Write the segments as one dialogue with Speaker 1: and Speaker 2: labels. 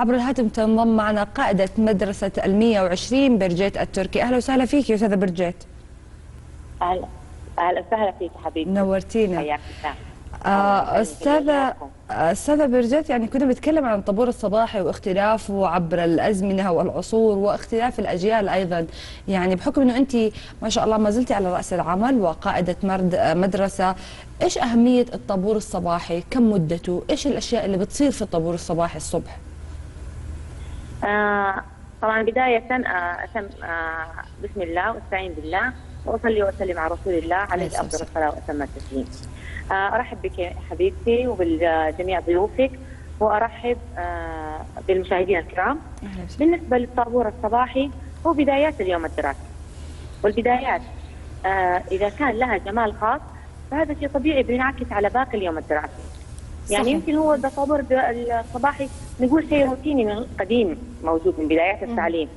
Speaker 1: عبر الهاتف تنضم معنا قائدة مدرسة ال 120 برجيت التركي. أهلا وسهلا فيك يا أستاذة برجيت.
Speaker 2: أهلا. أهلا وسهلا فيك حبيبتي.
Speaker 1: نورتينا.
Speaker 2: حياك
Speaker 1: آه، أستاذة أستاذة برجيت يعني كنا بنتكلم عن الطابور الصباحي واختلافه عبر الأزمنة والعصور واختلاف الأجيال أيضا. يعني بحكم أنه أنت ما شاء الله ما زلتي على رأس العمل وقائدة مرد مدرسة إيش أهمية الطابور الصباحي؟ كم مدته؟ إيش الأشياء اللي بتصير في الطابور الصباحي الصبح؟
Speaker 2: طبعا بداية آه أتم آه بسم الله واستعين بالله وأصلي وأسلم على رسول الله عليه أفضل الصلاة وأتم التسليم. آه أرحب بك حبيبتي وبجميع ضيوفك وأرحب آه بالمشاهدين الكرام. بالنسبة للطابور الصباحي هو بدايات اليوم الدراسي. والبدايات آه إذا كان لها جمال خاص فهذا شيء طبيعي بينعكس على باقي اليوم الدراسي. يعني
Speaker 1: صحيح.
Speaker 2: يمكن هو الطابور الصباحي نقول شيء روتيني من قديم موجود من بدايات التعليم.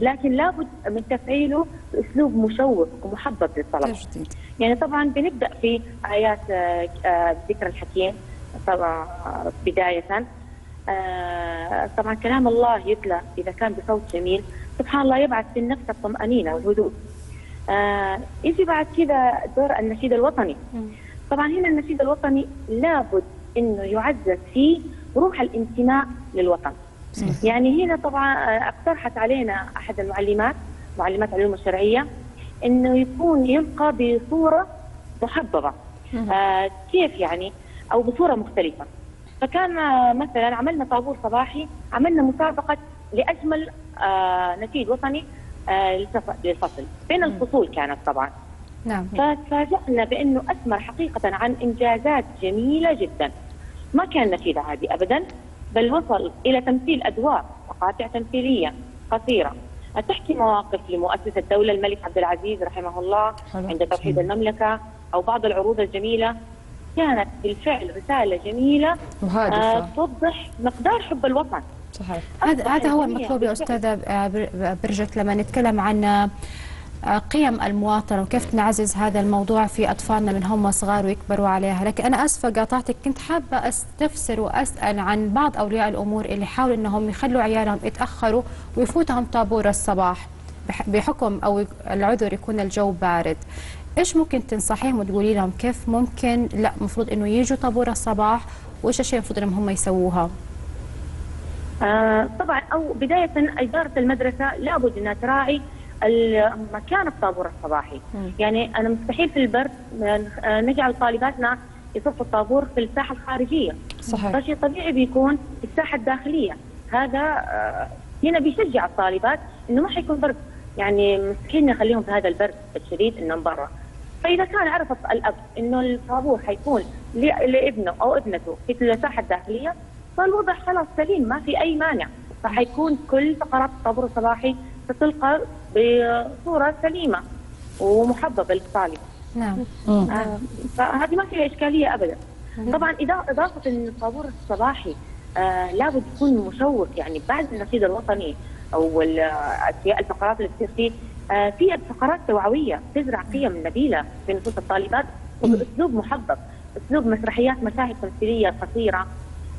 Speaker 2: لكن لابد من تفعيله بأسلوب مشوق ومحبب
Speaker 1: للطلبة.
Speaker 2: يعني طبعا بنبدأ في آيات آه، آه، ذكر الحكيم طبعا آه، بداية. طبعا كلام الله يتلى إذا كان بصوت جميل. سبحان الله يبعث في النفس الطمأنينة والهدوء. يجي بعد كذا دور النشيد الوطني. طبعا هنا النشيد الوطني لابد إنه يعزز فيه روح الانتماء للوطن. يعني هنا طبعا آه، اقترحت علينا أحد المعلمات معلمات العلوم الشرعية إنه يكون يلقى بصورة محببة. آه كيف يعني؟ أو بصورة مختلفة. فكان آه، مثلا عملنا طابور صباحي عملنا مسابقة لأجمل آه نشيد وطني آه للفصل. بين الفصول كانت طبعا.
Speaker 3: نعم.
Speaker 2: فتفاجأنا بأنه أثمر حقيقة عن إنجازات جميلة جدا. ما كان نشيد عادي أبدا بل وصل إلى تمثيل أدوار مقاطع تمثيلية قصيرة. تحكي مواقف لمؤسس الدولة الملك عبد العزيز رحمه الله. عند توحيد المملكة أو بعض العروض الجميلة؟ كانت بالفعل رسالة جميلة آه
Speaker 1: وهادفة
Speaker 2: توضح مقدار حب الوطن.
Speaker 1: صحيح.
Speaker 3: هذا هذا هو المطلوب يا. أستاذة آه، بر- برجت لما نتكلم عن آه، قيم المواطنه وكيف نعزز هذا الموضوع في أطفالنا من هم صغار ويكبروا عليها، لكن أنا أسفة قاطعتك كنت حابة أستفسر وأسأل عن بعض أولياء الأمور اللي حاولوا إنهم يخلوا عيالهم يتأخروا ويفوتهم طابور الصباح بح- بحكم أو العذر يكون الجو بارد. إيش ممكن تنصحيهم وتقولي لهم كيف ممكن لا المفروض إنه يجوا طابور الصباح وإيش الأشياء المفروض إنهم هم يسووها؟
Speaker 2: آه طبعا أو بداية إدارة المدرسة لابد إنها تراعي مكان الطابور الصباحي.
Speaker 1: مم.
Speaker 2: يعني أنا مستحيل في البرد آه، نجعل طالباتنا يصفوا الطابور في الساحة الخارجية.
Speaker 1: صحيح.
Speaker 2: فشيء طبيعي بيكون في الساحة الداخلية. هذا آه، هنا بيشجع الطالبات إنه ما حيكون برد. يعني مستحيل نخليهم في هذا البرد الشديد إنهم برا. فإذا كان عرف الأب إنه الطابور حيكون لابنه أو ابنته في الساحة الداخلية فالوضع خلاص سليم ما في أي مانع. فحيكون كل فقرات الطابور الصباحي ستلقى بصورة سليمة ومحببة للطالب.
Speaker 3: نعم.
Speaker 2: آه، فهذه ما فيها إشكالية ابدا. طبعا إذا إضافة الطابور الصباحي آه لابد يكون مشوق يعني بعد النشيد الوطني أو ال- الاشياء الفقرات اللي تصير فيه آه في فقرات توعوية تزرع قيم نبيلة في نفوس الطالبات وبأسلوب محبب أسلوب مسرحيات مشاهد تمثيلية قصيرة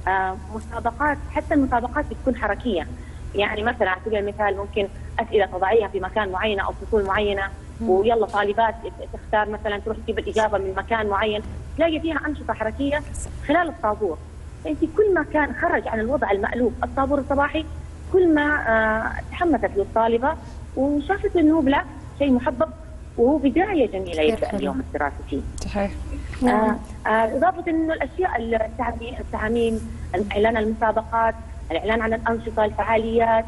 Speaker 2: آه مسابقات حتى المسابقات بتكون حركية. يعني مثلا على سبيل المثال ممكن أسئلة تضعيها في مكان معين أو فصول معينة. ويلا طالبات تختار مثلا تروح تجيب الإجابة من مكان معين. تلاقي فيها أنشطة حركية خلال الطابور. فانت كل ما كان خرج عن الوضع المألوف الطابور الصباحي كل ما آه تحمست له الطالبه وشافت أنه بالعكس شيء محبب وهو بداية جميلة
Speaker 3: يبدأ.
Speaker 2: اليوم الدراسي. فيه.
Speaker 1: صحيح.
Speaker 2: آه آه إضافة إنه الأشياء التعميم, التعميم إعلان المسابقات الإعلان عن الأنشطة الفعاليات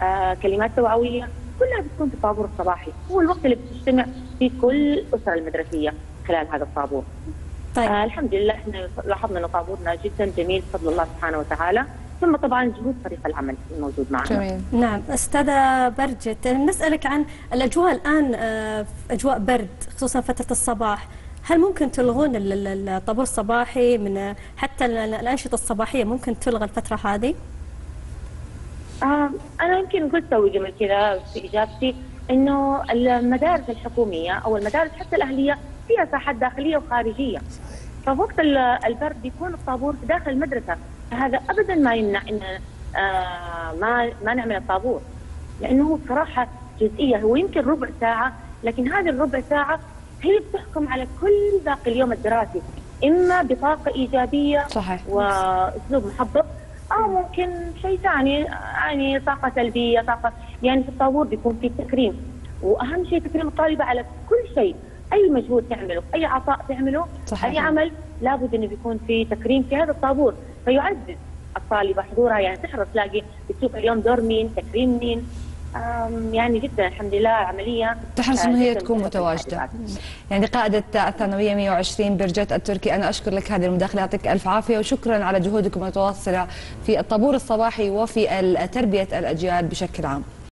Speaker 2: آه كلمات توعوية كلها بتكون في الطابور الصباحي. هو الوقت اللي بتجتمع فيه كل الأسر المدرسية خلال هذا الطابور.
Speaker 4: طيب.
Speaker 2: آه الحمد لله إحنا لاحظنا أن طابورنا جدا جميل بفضل الله سبحانه وتعالى. ثم طبعا جهود فريق العمل الموجود معنا.
Speaker 1: جميل.
Speaker 4: نعم. أستاذة برجت نسألك عن الأجواء الآن آه، أجواء برد خصوصا فترة الصباح. هل ممكن تلغون ال- ال- الطابور الصباحي من حتى ال- ال- الأنشطة الصباحية ممكن تلغى الفترة هذه؟
Speaker 2: آه أنا يمكن قلت توي قبل كذا في إجابتي إنه المدارس الحكومية أو المدارس حتى الأهلية فيها ساحات داخلية وخارجية. فوقت ال- البرد بيكون الطابور في داخل المدرسة. فهذا أبدا ما يمنع إن آه ما ما نعمل الطابور. لأنه صراحة جزئية. هو يمكن ربع ساعة لكن هذه الربع ساعة هي بتحكم على كل باقي اليوم الدراسي. إما بطاقة إيجابية
Speaker 1: صحيح.
Speaker 2: وأسلوب محبط أو ممكن شيء ثاني يعني طاقة سلبية طاقة يعني في الطابور بيكون في تكريم. وأهم شيء تكريم الطالبة على كل شيء. أي مجهود تعمله أي عطاء تعمله
Speaker 1: صحيح.
Speaker 2: أي عمل لابد إنه بيكون في تكريم في هذا الطابور. فيعزز الطالبة حضورها يعني تحرص تلاقي بتشوف اليوم دور مين تكريم مين. يعني جدا الحمد لله عملية.
Speaker 1: تحرص انه هي تكون
Speaker 2: متواجدة.
Speaker 1: يعني قائدة الثانوية 120 برجت التركي أنا أشكر لك هذه المداخلة يعطيك ألف عافية وشكرا على جهودكم المتواصلة في الطابور الصباحي وفي تربية الأجيال بشكل عام.